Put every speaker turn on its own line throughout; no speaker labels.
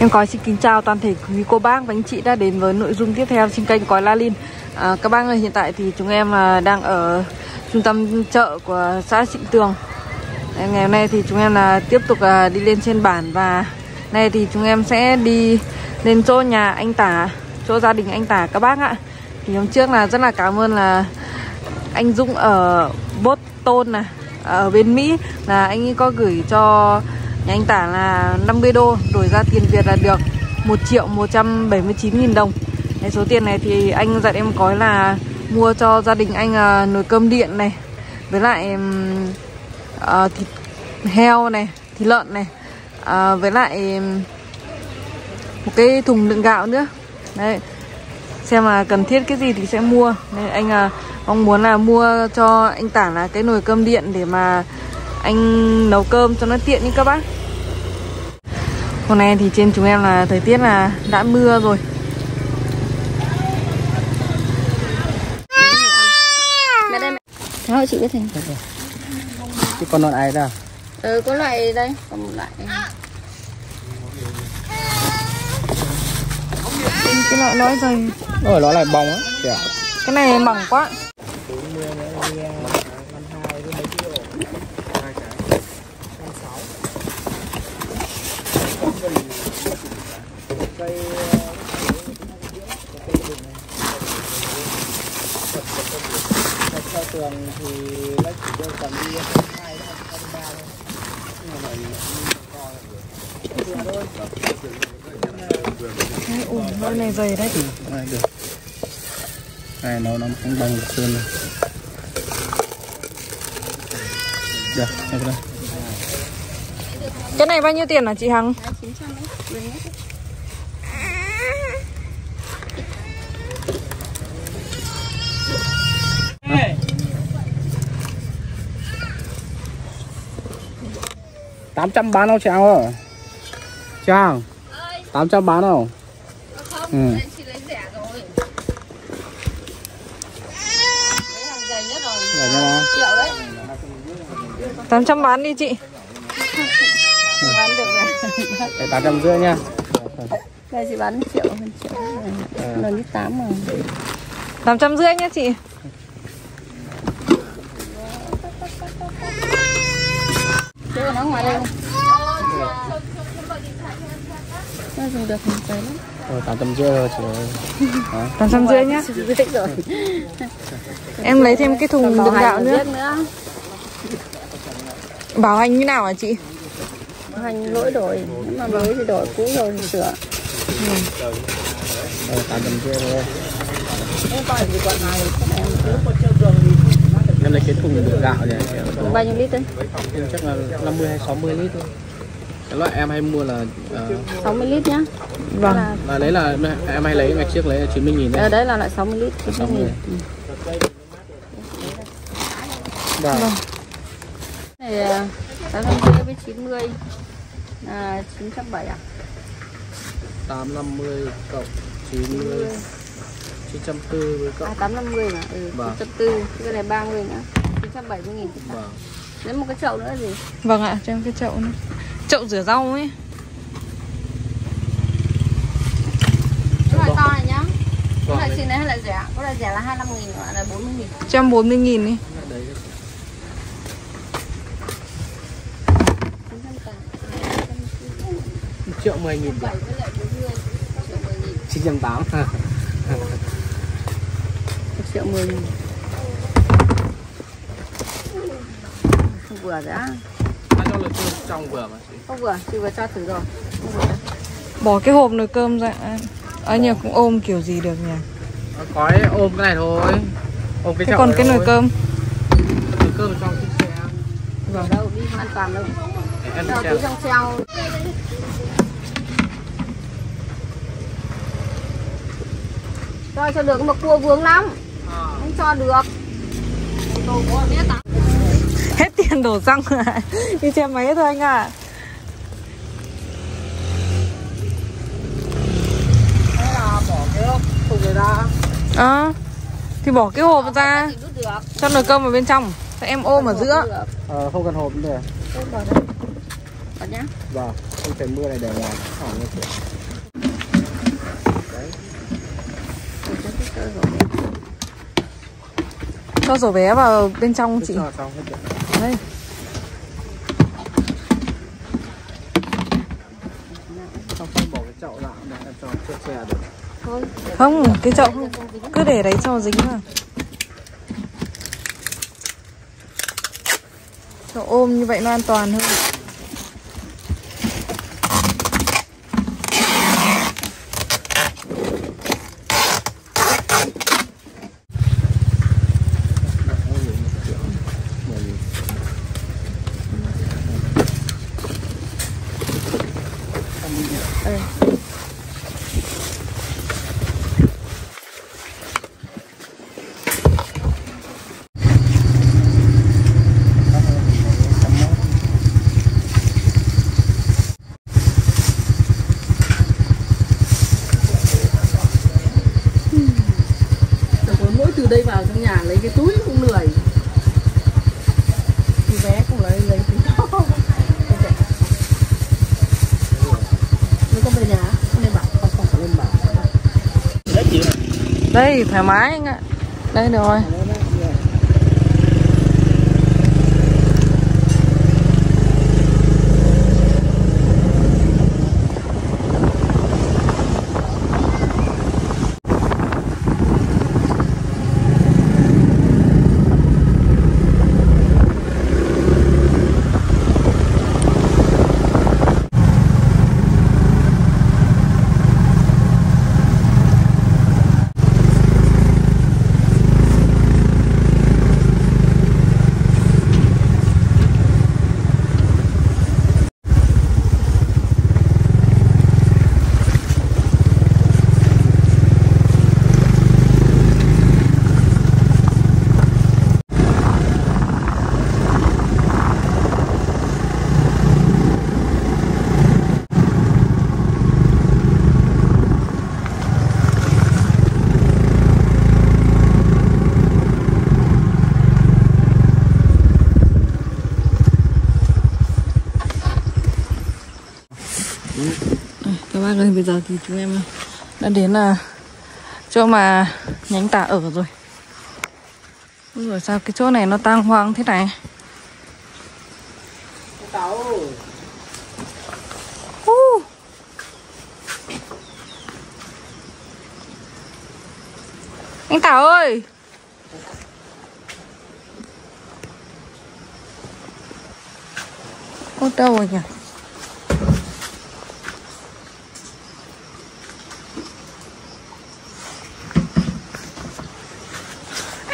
Em có xin kính chào toàn thể quý cô bác và anh chị đã đến với nội dung tiếp theo trên kênh Cói La Linh à, Các bác ơi, hiện tại thì chúng em à, đang ở trung tâm chợ của xã Trịnh Tường. Ngày hôm nay thì chúng em là tiếp tục à, đi lên trên bản và nay thì chúng em sẽ đi lên chỗ nhà anh Tả, chỗ gia đình anh Tả các bác ạ. Thì hôm trước là rất là cảm ơn là anh Dũng ở Boston này ở bên Mỹ là anh ấy có gửi cho nhà anh Tả là 50 đô đổi ra tiền Việt là được 1 triệu 179 nghìn đồng. Đấy, số tiền này thì anh dặn em có là mua cho gia đình anh à, nồi cơm điện này với lại à, thịt heo này thịt lợn này à, với lại một cái thùng đựng gạo nữa. Đấy. Xem là cần thiết cái gì thì sẽ mua. Nên anh à, mong muốn là mua cho anh Tả là cái nồi cơm điện để mà anh nấu cơm cho nó tiện như các bác. Hôm nay thì trên chúng em là thời tiết là đã mưa rồi.
Mẹ đây mẹ Thôi chị biết thành
Chứ con loại ai đâu
Ừ có loại đây Còn một loại.
Cái loại nói dày.
Rồi nó lại bóng á
Cái này mỏng quá
nó chỉ đưa cầm đi hai hai ba thôi nhưng mà
Đấy, ủa, loại này dày đấy.
Này được. Này nó nó không bằng được sơn này. Được được đây.
Cái này bao nhiêu tiền hả chị Hằng?
900 đấy Đừng nhé
tám trăm bán không chào ơi? Chào tám trăm bán không
Không,
Ừ.
anh chị lấy rẻ rồi. Lấy hàng dày nhất rồi.
Rồi nha
Triệu đấy.
800 bán đi chị.
Bán được rồi.
Tám trăm rưỡi nha.
Đây chị bán triệu hơn triệu. Lần đi 8 mà.
800 rưỡi nhá chị
Nó ngoài đây không? Nó dùng được hình tới lắm
rồi tám trăm rưỡi rồi chị ơi. Đó.
800 rưỡi nhá.
Rồi.
Em lấy thêm cái thùng đựng gạo nữa.
Biết nữa.
Bảo hành như nào hả chị?
Hành lỗi đổi. Nếu mà mới thì đổi cũ rồi thì sửa.
Rồi rưỡi
thì quận này em
em lấy cái thùng đựng gạo này
Bao nhiêu lít đấy?
Chắc là 50 hay 60 lít thôi. Cái loại em hay mua là uh,
60 lít nhá.
Vâng.
Là,
là lấy là em hay lấy ngày trước lấy là 90 nghìn
Ờ,
đấy
đấy là loại 60 lít 90
60.
nghìn. Ừ.
vâng.
Này à, 850 với 90 là 970 à?
850 cộng 90 940 với
À
cộng
850 mà, ừ,
Vâng.
940 Cái này 30 nữa 970 nghìn.
Vâng
Lấy một cái chậu nữa gì?
Vâng ạ, cho em cái chậu nữa. Chậu rửa rau ấy.
Cái loại to này nhá. Cái
Vâng, đấy.
xịn này hay là rẻ? Cái loại rẻ là 25 nghìn, loại là 40 nghìn.
140 nghìn đi.
Đấy.
980
triệu 10 nghìn
với lại 40 triệu 10 nghìn
980
1 triệu 10 nghìn Không vừa
cho lực trong vừa mà
Không vừa, chị vừa cho thử rồi. Không vừa.
Bỏ cái hộp nồi cơm ra. Ở nhà cũng ôm kiểu gì được nhỉ?
Có ấy, ôm cái này thôi. Ôm cái chậu
còn cái nồi
thôi.
cơm?
Nồi cơm trong chiếc xe
Ở đâu đi an toàn đâu.
Em
trong treo. Cho cho được mà cua vướng lắm. Không cho được. Đồ có biết à
Tiền đổ xăng rồi Đi xe máy thôi anh ạ.
Thế bỏ ra
Ờ Thì bỏ cái hộp ra. Cho nồi cơm ở bên trong. Thế em ôm ở giữa.
Ờ, không cần hộp nữa.
Vào Vào nhá.
Vâng không trời mưa này để ngoài hỏng như đấy
cho rổ vé vào bên trong
cứ
chị đây
không bỏ cái chậu cho xe được
không. Cái chậu
không
cứ để đấy cho dính mà chậu ôm như vậy nó an toàn hơn
Được rồi, mỗi từ đây vào trong nhà lấy cái túi cũng lười thì bé cũng lấy lấy túi to Nếu con về nhà con nên bảo con không phải lên bảo
đấy chị ạ
đây thoải mái anh đây được rồi. Ơi bây giờ thì chúng em đã đến là chỗ mà nhánh tả ở rồi. Ôi rồi sao cái chỗ này nó tang hoang thế này? Uh. anh Tảo ơi! Ô, đâu rồi nhỉ?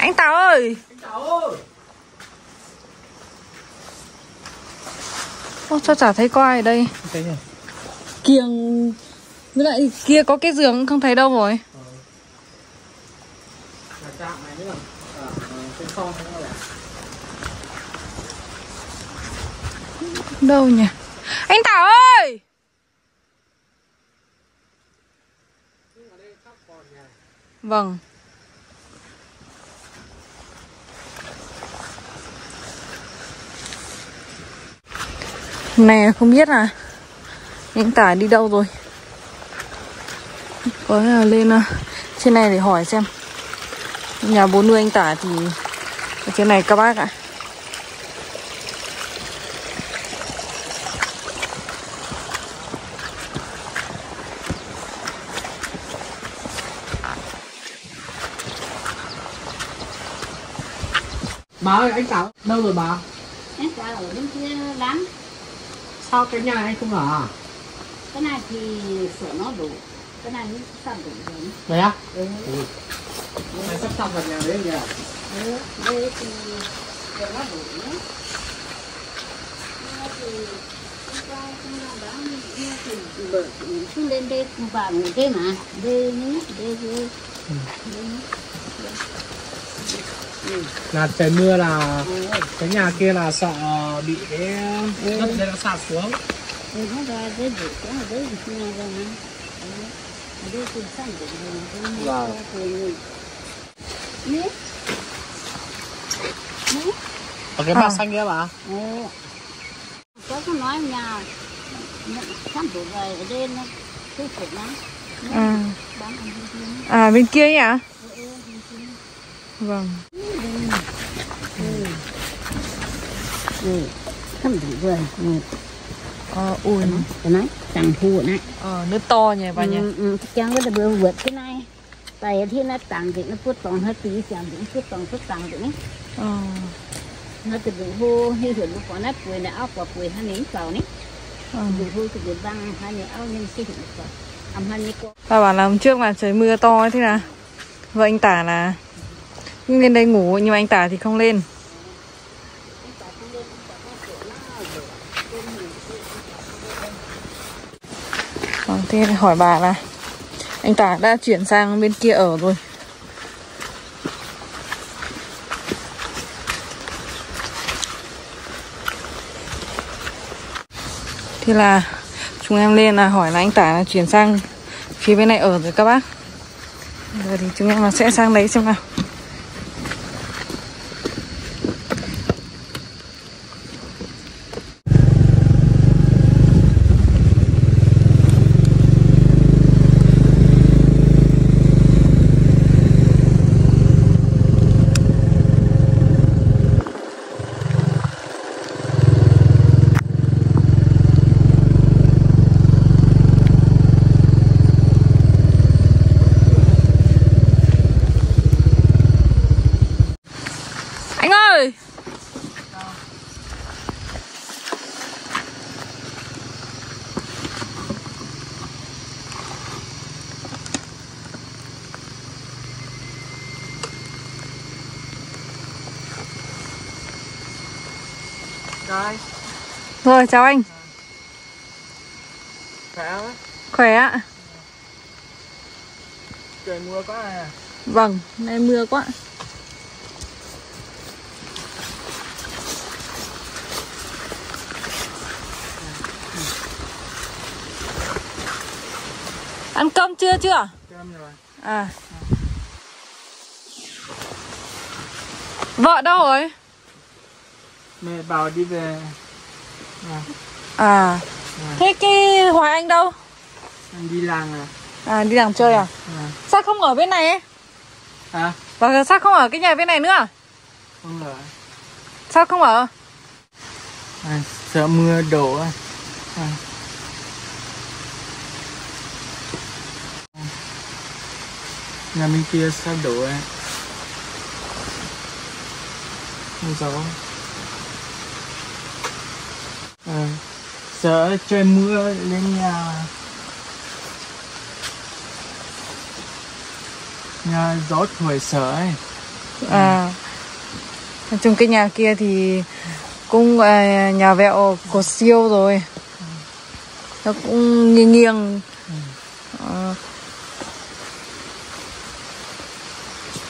Anh Tảo ơi.
Anh tàu ơi
Ô, sao chả thấy có ai ở đây? Kiềng Với lại kia có cái giường không thấy đâu rồi? Đâu nhỉ? Anh Tảo ơi! Vâng. Này không biết là Anh Tả đi đâu rồi. Có là lên à, trên này để hỏi xem. Nhà bố nuôi anh Tả thì Ở trên này các bác ạ.
Bà ơi anh Tảo Đâu rồi bà?
Em ra ở bên kia lắm
Sao cái nhà anh không à
Cái này thì sửa nó đủ. Cái này nó sắp đủ rồi.
Đấy á?
Ừ,
Này sắp xong vào nhà đấy nhỉ?
Ừ, đây thì sửa nó đủ nữa thì thì xuống lên đây ngủ đây mà. Đây nữa đây đây. Đây
Là trời mưa là
Ừ.
Cái nhà kia là sợ bị cái đất đây nó sạt xuống
tôi
Vâng. Ở cái
À.
mặt xanh kia bà
Ờ. Nói nhà ở đây nó cái khổ lắm.
À,
Bán ăn bên kia.
à bên kia ấy à?
Ừ, ừ, bên kia.
Vâng.
Ừ. Thăm tổ
Ờ, ui.
Cái này, tặng phụ này.
Ờ, nó to nhỉ bà nhỉ?
Ừ, chẳng có được vượt cái này. Tại thì nó tặng thì nó phút tòng hết tí chẳng cũng phút tòng phút tặng thì
Ờ.
nó từ đường hô hay hưởng nó có nát quỳ là áo quả quỳ hai nến vào này
ờ.
đường hô từ đường băng hai nến áo nên xây dựng được
Bà bảo là hôm trước là trời mưa to ấy, thế là Vợ anh tả là nhưng lên đây ngủ nhưng mà anh tả thì không lên. Còn thế hỏi bà là Anh tả đã chuyển sang bên kia ở rồi. Thế là chúng em lên là hỏi là anh tả là chuyển sang phía bên này ở rồi các bác. Giờ thì chúng em sẽ sang đấy xem nào. Anh ơi!
Rồi,
Rồi chào anh.
Khỏe không?
Khỏe ạ.
Trời mưa quá à.
Vâng, nay mưa quá Ăn cơm chưa chưa?
Cơm rồi.
À Vợ đâu rồi?
Mẹ bảo đi về. À,
À Thế cái Hoài Anh đâu?
anh đi làm à.
À đi làm chơi à?
À,
Sao không ở bên này ấy?
à
Và sao không ở cái nhà bên này nữa? à?
không lỡ.
Sao không ở?
À, sợ mưa đổ à. Nhà bên kia sao đổ à? Không gió. À, sợ trời mưa lên nhà. Nhà gió thổi sợ ấy.
À Nói chung cái nhà kia thì cũng à, nhà vẹo cột siêu rồi Nó cũng nghiêng nghiêng Ờ.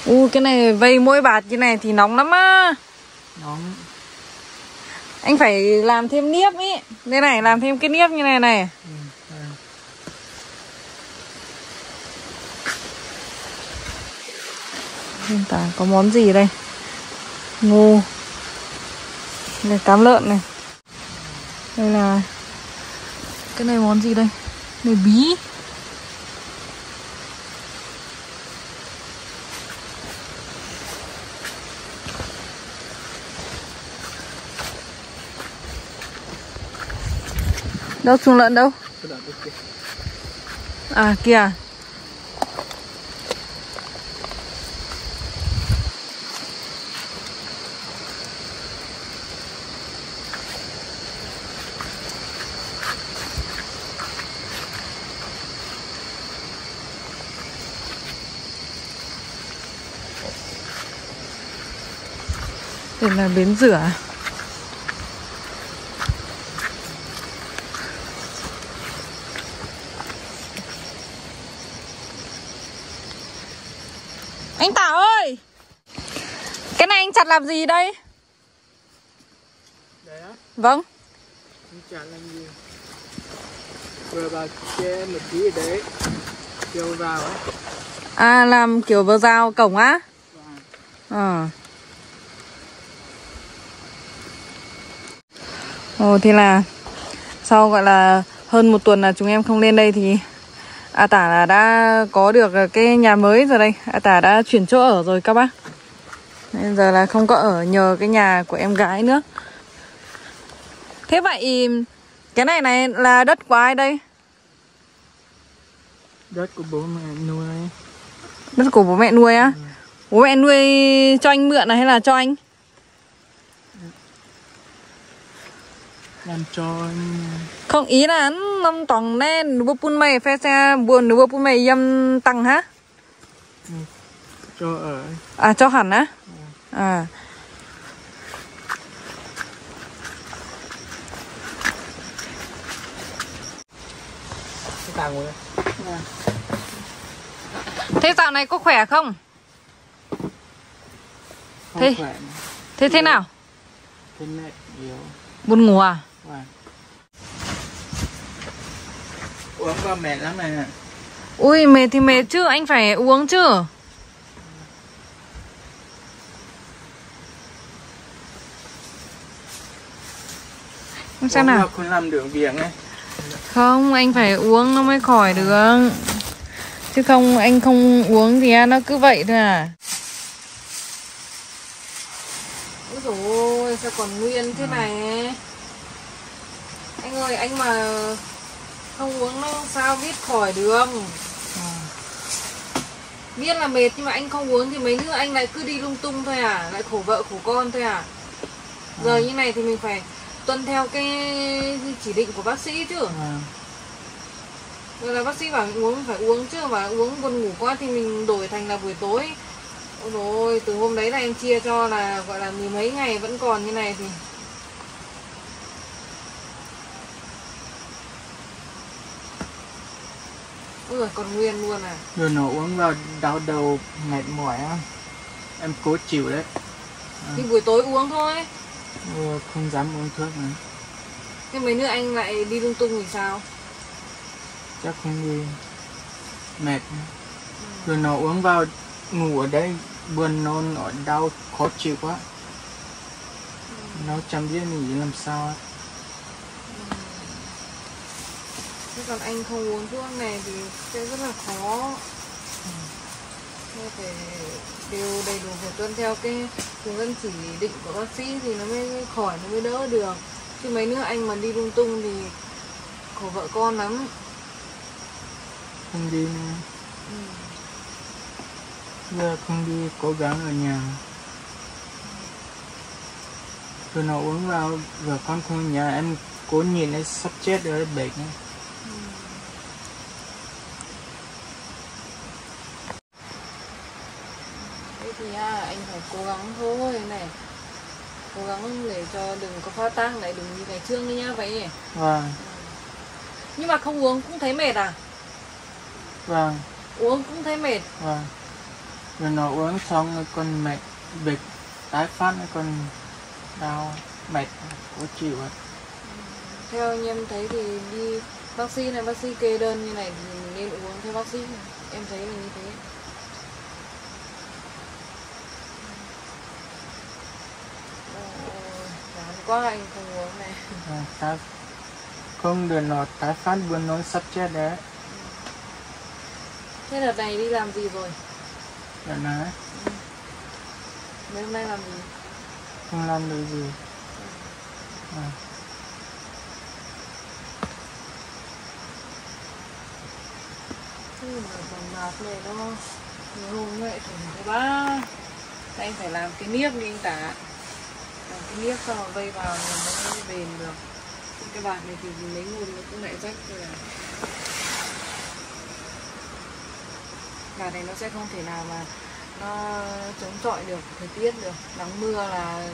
U cái này vây mỗi bạt như này thì nóng lắm á.
Nóng.
Anh phải làm thêm niếp ý. Đây này làm thêm cái niếp như này này.
Ừ.
Hiện tại có món gì đây? Ngô. Đây cám lợn này. Đây là Cái này món gì đây? Này bí Đâu xuống lợn đâu
kia.
À kìa Đây là bến rửa à? Anh Tảo ơi Cái này anh chặt làm gì đây?
Đấy á.
Vâng.
Chả làm gì. Vừa vào che một tí đấy Chiều vào ấy
À làm kiểu bờ rào cổng á? Ờ. Ồ thì là Sau gọi là hơn một tuần là chúng em không lên đây thì A Tả là đã có được cái nhà mới rồi đây. A Tả đã chuyển chỗ ở rồi các bác Bây giờ là không có ở nhờ cái nhà của em gái nữa Thế vậy cái này này là đất của ai đây?
Đất của bố mẹ nuôi
Đất của bố mẹ nuôi á? Bố mẹ nuôi cho anh mượn này hay là cho anh?
Làm cho anh
Không ý là năm tổng nên nửa pun mày phe xe buồn nửa pun mày yam tăng hả?
cho ở
À cho hẳn á? À.
Rồi
Thế dạo này có khỏe không?
Không
Thế-
khỏe.
Thế thế nào?
Thế yếu.
Buồn ngủ à?
Vâng. Uống vào mệt lắm này nè
Ui mệt thì mệt chứ Anh phải uống chứ Không sao
Uống
nào.
không làm được việc ấy.
Không anh phải uống nó mới khỏi được. Chứ không anh không uống thì nó cứ vậy thôi à. Ôi dồi ôi sao còn nguyên thế này? Anh ơi anh mà không uống nó sao biết khỏi được? Biết là mệt nhưng mà anh không uống thì mấy nữa anh lại cứ đi lung tung thôi à. Lại khổ vợ khổ con thôi à. Giờ như này thì mình phải tuân theo cái chỉ định của bác sĩ chứ? Rồi là bác sĩ bảo uống phải uống chứ mà uống buồn ngủ quá thì mình đổi thành là buổi tối. Ôi ôi, từ hôm đấy là em chia cho là gọi là mười mấy ngày vẫn còn như này thì. Ôi giời, còn nguyên luôn à.
Rồi nó uống vào đau đầu mệt mỏi á. Em cố chịu đấy.
Thì buổi tối uống thôi
Không dám uống thuốc nữa.
Thế mấy nữa anh lại đi lung tung thì sao?
Chắc không đi. Mệt. Rồi nó uống vào ngủ ở đây Buồn nôn ở đau khó chịu quá. Nó chẳng biết nghĩ làm sao á.
Thế còn anh không uống thuốc này thì sẽ rất là khó. Nên phải đều đầy đủ phải tuân theo cái hướng dẫn chỉ định của bác sĩ thì nó mới khỏi nó mới đỡ được chứ mấy nữa anh mà đi lung tung thì khổ vợ con lắm
Không đi nữa
ừ.
Giờ không đi cố gắng ở nhà Rồi nó uống vào Vợ con không nhà em cố nhìn ấy sắp chết rồi bệnh ấy.
thế thì à, anh phải cố gắng thôi này. Cố gắng để cho đừng có phát tác lại đừng như ngày trước nữa nhá vậy.
Vâng.
Nhưng mà không uống cũng thấy mệt à?
Vâng.
Uống cũng thấy mệt.
Vâng. Rồi nó uống xong rồi con mệt Bệnh tái phát rồi con đau mệt khó chịu ấy.
theo như em thấy thì đi bác sĩ này bác sĩ kê đơn như này thì nên uống theo bác sĩ. Em thấy là như thế Ôi, quá anh không uống này.
Vâng, tái không được nó tái phát buồn nôn sắp chết đấy.
Thế đợt này đi làm gì rồi?
Rồi nói.
Mấy hôm nay làm gì?
Không làm được gì. Vâng.
Thế mà còn này nó nhiều hôm vậy thì ba anh phải làm cái niếc đi anh tả niếc xong rồi vây vào là nó mới bền được. Cái bạt này thì mấy ngôn nó cũng lại rách rồi là bạt này nó sẽ không thể nào mà nó chống chọi được thời tiết được. Nắng mưa là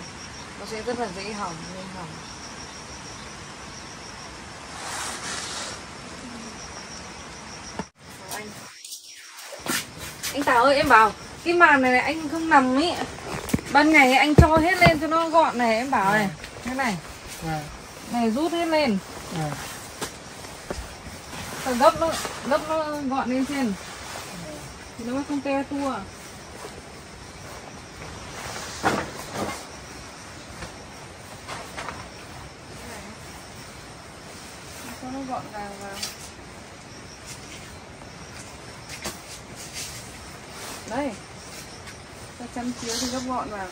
nó sẽ rất là dễ hỏng nên hỏng. Anh anh Tào ơi em bảo cái màn này, này anh không nằm ấy ban ngày anh cho hết lên cho nó gọn này em bảo này. Thế này.
Vâng.
này rút hết lên. Phải gấp nó gấp nó gọn lên trên. Thì nó không te tua. Cho nó gọn gàng vào. Đây chăn chiếu thì gấp gọn vào.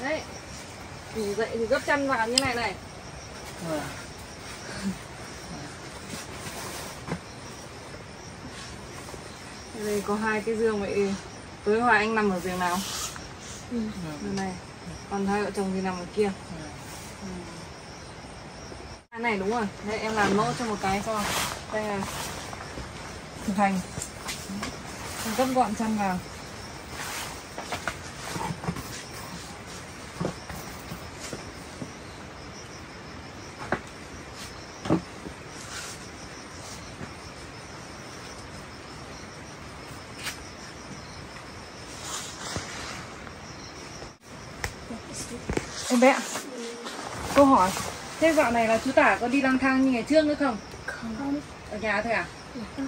Đấy. Thì dậy thì gấp chăn vào như này này. Đây có hai cái giường vậy. Tối hoài anh nằm ở giường nào?
Vâng.
giường này. Còn hai vợ chồng thì nằm ở kia.
Vâng.
cái này đúng rồi. Đây em làm mẫu cho một cái cho. Đây là thực hành. Gấp gọn chăn vào bé ạ, câu hỏi. Thế dạo này là chú tả có đi lang thang như ngày trước nữa không?
Không.
Ở nhà thôi à?
Không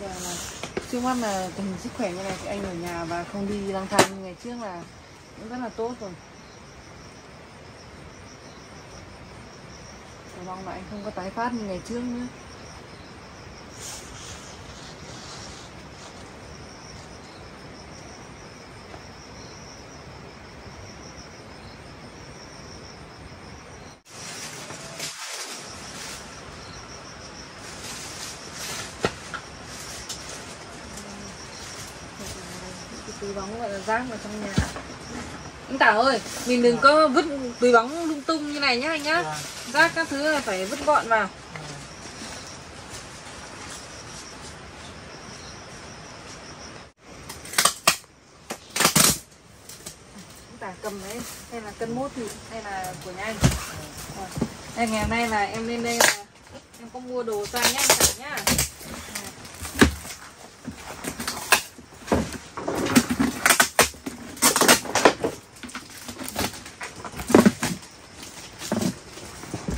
giờ là trước mắt là tình hình sức khỏe như này thì anh ở nhà và không đi lang thang như ngày trước là cũng rất là tốt rồi. Và mong là anh không có tái phát như ngày trước nữa cái túi bóng gọi là rác vào trong nhà. Anh tả ơi mình đừng có vứt túi bóng lung tung như này nhá anh nhá.
Vâng.
rác các thứ là phải vứt gọn vào. Tả cầm đấy đây là cân mốt thịt đây là của nhà anh? Rồi. đây ngày hôm nay là em lên đây là em có mua đồ ra nhá anh tả nhá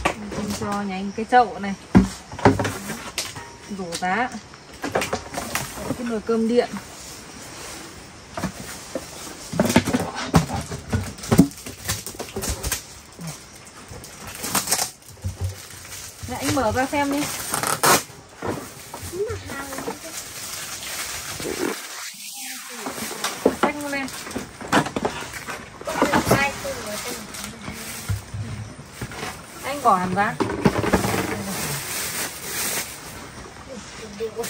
Em cho nhà anh cái chậu này. Đổ giá. Cái nồi cơm điện. Đấy, anh mở ra xem đi. Anh bỏ hẳn ra
đi qua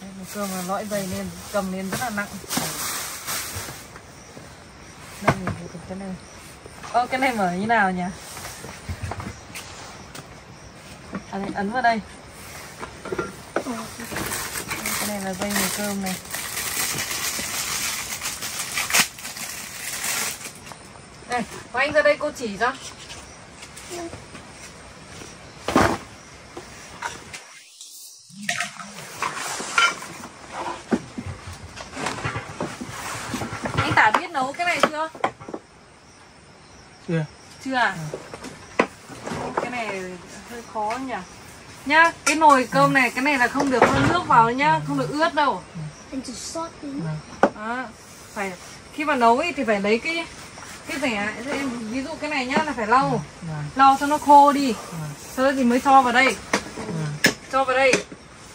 Đấy, nồi cơm là lõi dày nên cầm lên rất là nặng. Đây mình thử cái này. Ơ cái này mở như nào nhỉ? À, này, ấn vào đây. Cái này là dây nồi cơm này. Đây anh ra đây cô chỉ cho anh tả biết nấu cái này chưa
Chưa.
chưa à cái này hơi khó nhỉ nhá cái nồi cơm này cái này là không được cho nước vào nhá không được ướt đâu
anh chỉ sót đi
Vâng.
đó phải khi mà nấu ấy thì phải lấy cái cái rẻ ví dụ cái này nhá là phải lau
Vâng.
lau cho nó khô đi
Vâng.
sau đó thì mới cho vào đây
Vâng.
cho vào đây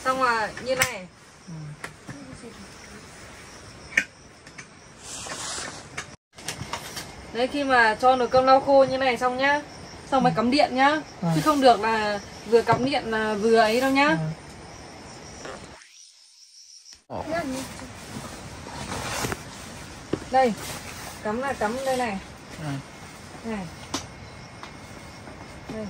xong là như này đấy khi mà cho nồi cơm lau khô như này xong nhá xong mới cắm điện nhá
Vâng.
chứ không được là vừa cắm điện là vừa ấy đâu nhá
Vâng.
đây cắm là cắm đây này
Vâng.
này đây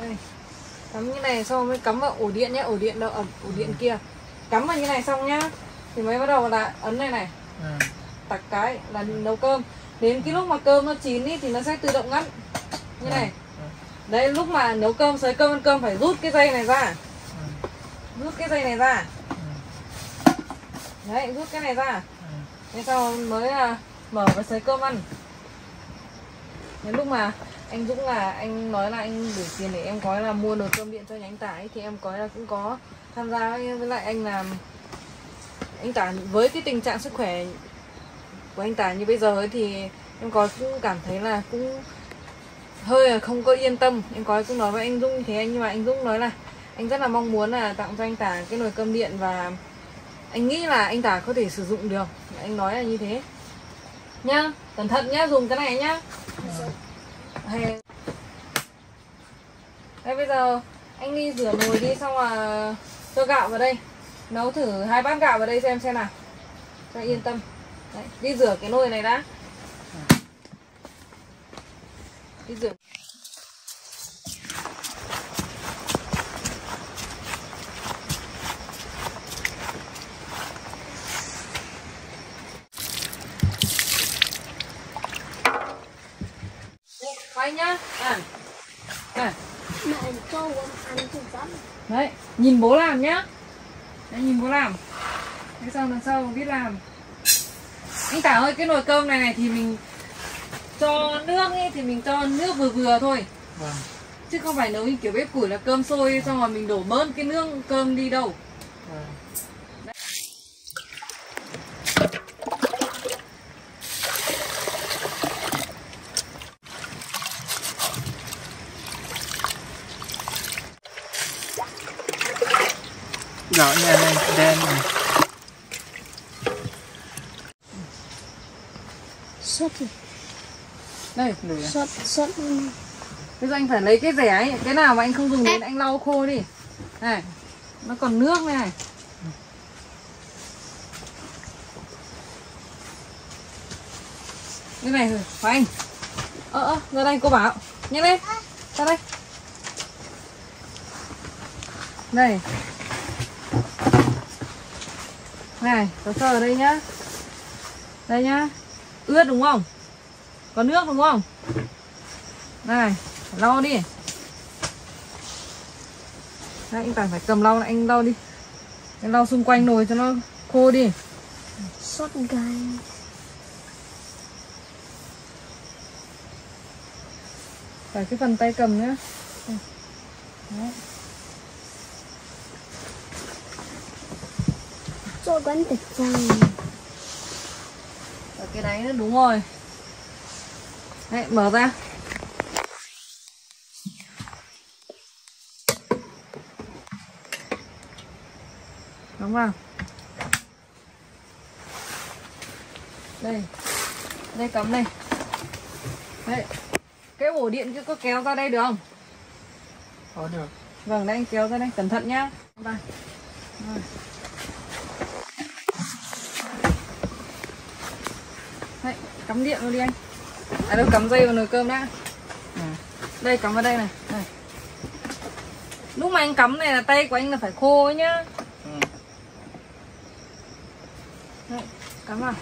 đây cắm như này xong mới cắm vào ổ điện nhé ổ điện đâu ở ổ điện kia. Cắm vào như này xong nhá thì mới bắt đầu là ấn này này.
Ừ.
tạch cái là nấu cơm. Đến cái lúc mà cơm nó chín ý, thì nó sẽ tự động ngắt. Như này. Đấy lúc mà nấu cơm sới cơm ăn cơm phải rút cái dây này ra. Rút cái dây này ra. Đấy rút cái này ra. Thế sau mới là mở và sới cơm ăn. Đến lúc mà anh Dũng là anh nói là anh để tiền để em có là mua nồi cơm điện cho nhà anh Tả ấy, thì em có là cũng có tham gia. Với với lại anh làm anh Tả với cái tình trạng sức khỏe của anh Tả như bây giờ ấy thì em có cũng cảm thấy là cũng hơi là không có yên tâm. Em có cũng nói với anh Dũng thế anh nhưng mà anh Dũng nói là anh rất là mong muốn là tặng cho anh Tả cái nồi cơm điện và anh nghĩ là anh Tả có thể sử dụng được. Anh nói là như thế. Nhá cẩn thận nhá dùng cái này nhá hè đây bây giờ anh đi rửa nồi đi xong là cho gạo vào đây. Nấu thử hai bát gạo vào đây xem xem nào. Cho yên tâm. Đấy, đi rửa cái nồi này đã. Đi rửa quay nhá à à đấy nhìn bố làm nhá. Đấy, nhìn bố làm. Thế sau lần sau biết làm. Anh tả ơi cái nồi cơm này này thì mình cho nước ấy thì mình cho nước vừa vừa thôi.
Vâng.
Chứ không phải nấu như kiểu bếp củi là cơm sôi xong rồi mình đổ bớt cái nước cơm đi đâu.
Vâng gạo nhà này đen này
sốt
đây
lửa.
Sốt sốt.
Bây giờ anh phải lấy cái rẻ ấy. Cái nào mà anh không dùng đến anh lau khô đi. Này nó còn nước này. Này cái này rồi phải anh. Ơ ơ ra đây cô bảo. Nhanh lên. Ra đây. Đây này có sơ ở đây nhá. Đây nhá. Ướt đúng không? Có nước đúng không? Này lau đi. Đấy, anh Tài phải cầm lau anh lau đi. Anh lau xung quanh nồi cho nó khô đi.
Sốt gai
phải cái phần tay cầm nhá. Đấy.
Cho con thịt rang
Ở cái đáy nữa đúng rồi. Đấy, mở ra. Đóng vào Đây. Đây cắm đây. Đấy. Cái ổ điện kia có kéo ra đây được không?
có được.
Vâng, đây anh kéo ra đây, cẩn thận nhá. Đây. Rồi. Đấy, cắm điện vào đi anh. À đâu cắm dây vào nồi cơm đã.
Ừ.
Đây cắm vào đây này. Đây. Lúc mà anh cắm này là tay của anh là phải khô ấy nhá.
Ừ.
Đấy, cắm vào.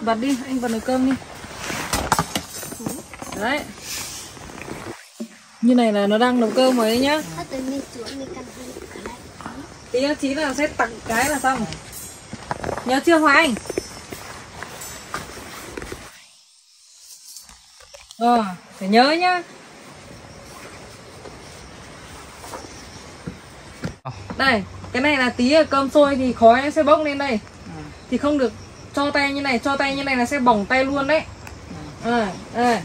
Bật
đi, anh bật nồi cơm đi. Đấy. Như này là nó đang nấu cơm rồi đấy nhá
hết từ mi chuột mi căn hai cái
Tí nữa chí là sẽ tặng cái là xong Nhớ chưa Hoa Anh? Ờ, phải nhớ nhá. Đây, cái này là tí cơm sôi thì khói nó sẽ bốc lên đây.
Ừ.
Thì không được cho tay như này, cho tay như này là sẽ bỏng tay luôn đấy. Ờ, đây.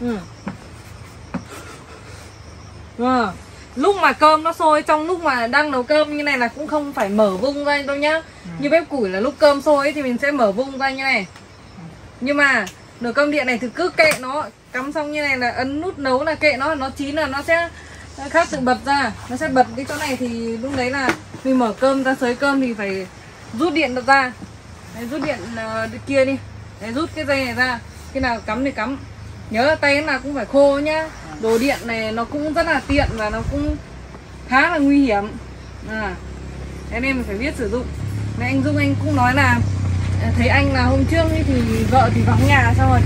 Ừ. Ờ, lúc mà cơm nó sôi trong lúc mà đang nấu cơm như này là cũng không phải mở vung ra đâu nhá. Như bếp củi là lúc cơm sôi ấy thì mình sẽ mở vung ra như này. Nhưng mà nồi cơm điện này thì cứ kệ nó cắm xong như này là ấn nút nấu là kệ nó nó chín là nó sẽ khác tự bật ra. Nó sẽ bật cái chỗ này thì lúc đấy là mình mở cơm ra sới cơm thì phải rút điện được ra. Đấy, rút điện ờ, kia đi. Đấy, rút cái dây này ra. Khi nào cắm thì cắm. Nhớ tay nào cũng phải khô nhá đồ điện này nó cũng rất là tiện và nó cũng khá là nguy hiểm. À nên mình phải biết sử dụng. Nên anh Dung anh cũng nói là à, thấy anh là hôm trước ấy thì vợ thì vắng nhà xong rồi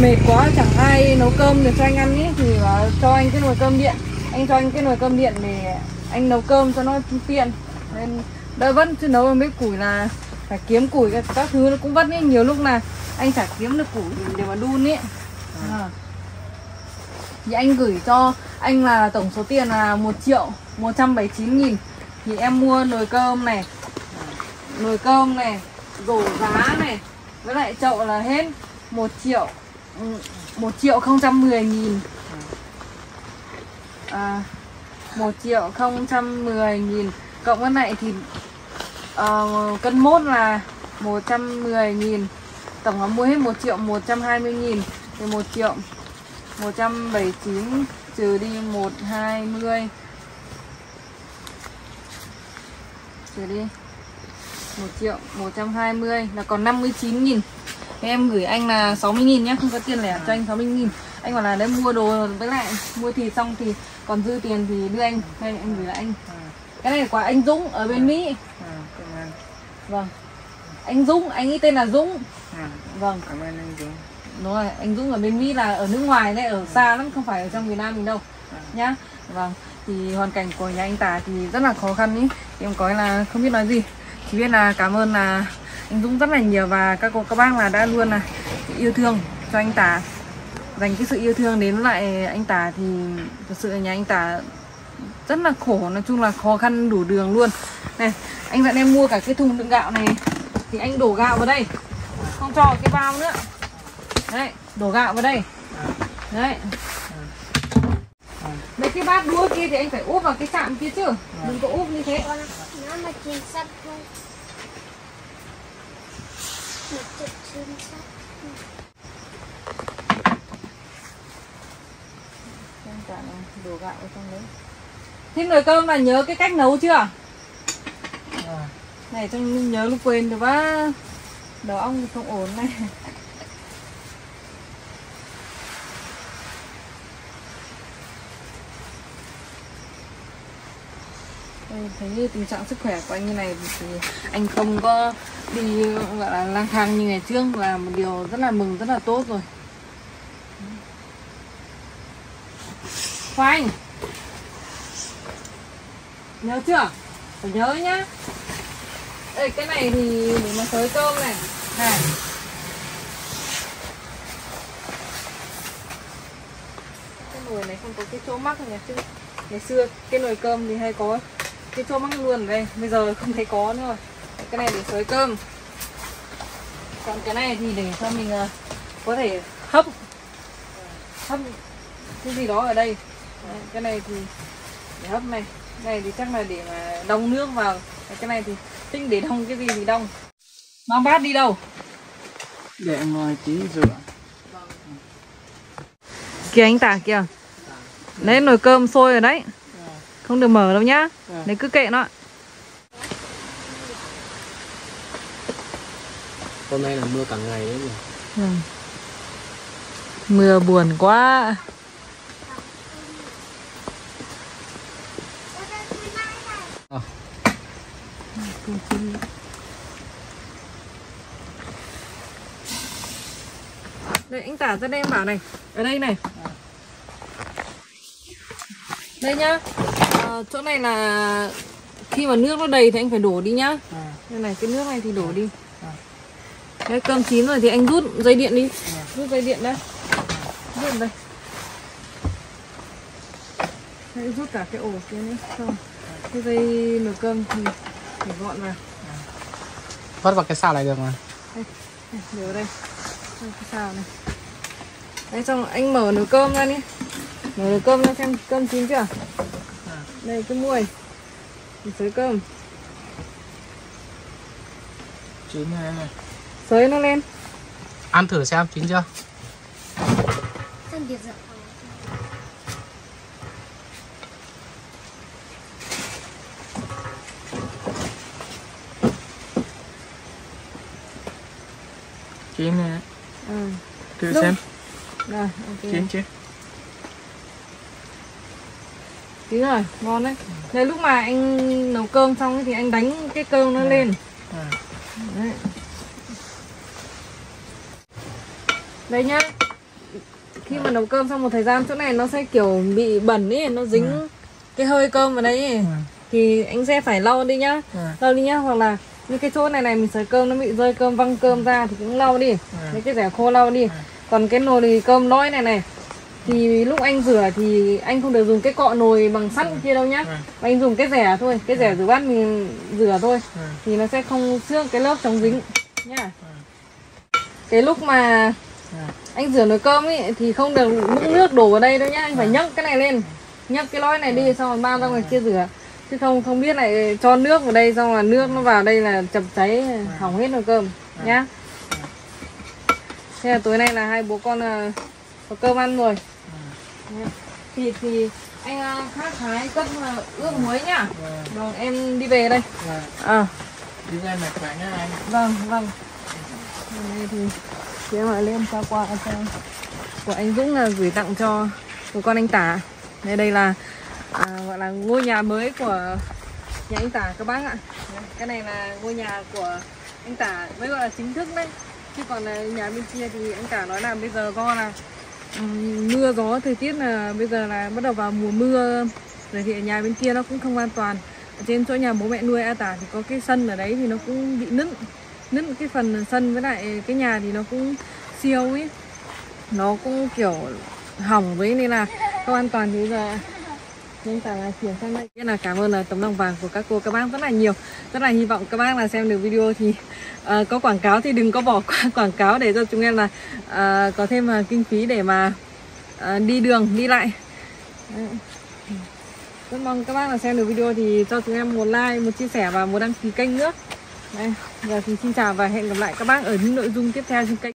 mệt quá chẳng ai nấu cơm được cho anh ăn ý thì cho anh cái nồi cơm điện. Anh cho anh cái nồi cơm điện để anh nấu cơm cho nó tiện. Nên đỡ vất chứ nấu bếp củi là phải kiếm củi các, các thứ nó cũng vất ấy nhiều lúc là anh chả kiếm được củi để mà đun ấy à thì anh gửi cho anh là tổng số tiền là 1 triệu 179 nghìn. Thì em mua nồi cơm này nồi cơm này rổ giá này với lại chậu là hết 1 triệu ừ, 1 triệu 010 nghìn. À, 1 triệu 010 nghìn. Cộng với lại thì uh, cân mốt là 110 nghìn. Tổng là mua hết 1 triệu 120 nghìn. Thì 1 triệu 179 trừ đi 120 trừ đi 1 triệu 120 là còn 59 nghìn. Em gửi anh là 60 nghìn nhá Không có tiền lẻ cho anh 60 nghìn. Anh bảo là đấy mua đồ với lại mua thịt xong thì còn dư tiền thì đưa anh Đây em gửi lại anh. Cái này là của anh Dũng ở bên Mỹ.
À.
Vâng. Anh Dũng, anh ấy tên là Dũng.
À,
Vâng.
Cảm ơn anh Dũng.
Đúng rồi, anh Dũng ở bên Mỹ là ở nước ngoài đấy, ở xa lắm, không phải ở trong Việt Nam mình đâu Nhá. Vâng, thì hoàn cảnh của nhà anh Tả thì rất là khó khăn ý. Thì em có là không biết nói gì. Chỉ biết là cảm ơn là anh Dũng rất là nhiều và các cô các bác là đã luôn là yêu thương cho anh Tả. Dành cái sự yêu thương đến lại anh Tả thì thật sự nhà anh Tả rất là khổ, nói chung là khó khăn đủ đường luôn. Này, anh dặn em mua cả cái thùng đựng gạo này. Thì anh đổ gạo vào đây Không cho cái bao nữa. Đấy, đổ gạo vào đây. Đấy. Mấy cái bát đũa kia thì anh phải úp vào cái chạm kia chứ. Đừng có úp như thế. Đổ gạo vào trong đấy. Thế nồi cơm là nhớ cái cách nấu chưa?
À,
Này trong nhớ lúc quên được quá. Đầu ong không ổn này Thấy như tình trạng sức khỏe của anh như này thì anh không có đi, gọi là, lang thang như ngày trước là một điều rất là mừng, rất là tốt rồi. Khoanh! Nhớ chưa? Phải nhớ nhá. Đây, cái này thì để mà xới cơm này. Này. Cái nồi này không có cái chỗ mắc này chứ. Ngày xưa, cái nồi cơm thì hay có cái chỗ luôn ở đây. Bây giờ không thấy có nữa. Rồi Cái này để xới cơm. Còn cái này thì để cho mình ờ, có thể hấp Hấp cái gì đó ở đây. Đấy, Cái này thì để hấp này. Cái này thì chắc là để mà đông nước vào. Cái này thì tính để đông cái gì thì đông mang bát đi đâu?
Để ngồi tí rửa.
kìa anh tả kìa. Đấy nồi cơm sôi rồi đấy không được mở đâu nhá. Đấy cứ kệ nó
Hôm nay là mưa cả ngày đấy nhỉ?
Ừ. mưa buồn quá.
Ờ.
đây anh tả ra đây em bảo này. Ở đây này. Đây nhá Ờ, chỗ này là khi mà nước nó đầy thì anh phải đổ đi nhá.
À,
đây này cái nước này thì đổ đi.
À.
Đấy cơm chín rồi thì anh rút dây điện đi. Rút dây điện đây. Rút đây. Hãy rút cả cái ổ kia nữa Xong. Cái dây nồi cơm thì phải gọn vào.
Vắt vào cái xào này được mà.
Đây, để đây. Đây, cái xào này. Đấy xong anh mở nồi cơm ra đi. Mở nồi cơm ra xem cơm chín chưa Đây cái muôi Xới cơm
chín này.
Xới nó lên
Ăn thử xem chín chưa
Chín này.
ừ.
Thử
Lúc-
xem.
Rồi, ok.
chín chứ
Chín rồi, ngon đấy. Thế lúc mà anh nấu cơm xong ấy thì anh đánh cái cơm nó lên.
à,
Đấy. Đây nhá. Khi mà nấu cơm xong một thời gian chỗ này nó sẽ kiểu bị bẩn ấy, nó dính cái hơi cơm vào đấy ấy.
à,
Thì anh sẽ phải lau đi nhá.
à,
Lau đi nhá, hoặc là những cái chỗ này này mình sới cơm nó bị rơi cơm văng cơm ra thì cũng lau đi.
Ừ.
Mấy cái rẻ khô lau đi. Còn cái nồi thì cơm lõi này này thì lúc anh rửa thì anh không được dùng cái cọ nồi bằng sắt kia đâu nhá.
Ừ.
Mà anh dùng cái rẻ thôi, cái rẻ rửa bát mình rửa thôi
ừ,
thì nó sẽ không xước cái lớp chống dính nhá. Cái lúc mà
à,
anh rửa nồi cơm ấy thì không được múc nước đổ vào đây đâu nhá, anh phải nhấc cái này lên. Nhấc cái lõi này đi xong rồi bao ra ngoài kia rửa. Chứ không không biết lại cho nước vào đây xong là nước nó vào đây là chập cháy hỏng hết nồi cơm nhá. Thế là tối nay là hai bố con à, có cơm ăn rồi. Nhá. Thịt thì anh à, khác thái cất mà ướp muối nhá.
và,
Vâng, em đi về đây.
và
À,
đi ra mặt bạn nha anh
vâng, vâng. Đây thì em lại lên qua cho của anh Dũng là gửi tặng cho của con anh Tả. Đây đây là à, gọi là ngôi nhà mới của nhà anh Tả các bác ạ. Cái này là ngôi nhà của anh Tả mới gọi là chính thức đấy. Chứ còn là nhà bên kia thì anh Tả nói là bây giờ do là mưa gió, thời tiết là bây giờ là bắt đầu vào mùa mưa rồi thì ở nhà bên kia nó cũng không an toàn. Ở trên chỗ nhà bố mẹ nuôi A Tả thì có cái sân ở đấy thì nó cũng bị nứt nứt cái phần sân với lại cái nhà thì nó cũng siêu ấy. Nó cũng kiểu hỏng với nên là không an toàn thì bây giờ nhưng cả là chuyển sang đây. Rất là cảm ơn là tấm lòng vàng của các cô các bác rất là nhiều. Rất là hy vọng các bác là xem được video thì uh, có quảng cáo thì đừng có bỏ qua quảng cáo để cho chúng em là uh, có thêm uh, kinh phí để mà uh, đi đường đi lại. Rất mong các bác là xem được video thì cho chúng em một like một chia sẻ và một đăng ký kênh nữa. Đây, giờ thì xin chào và hẹn gặp lại các bác ở những nội dung tiếp theo trên kênh.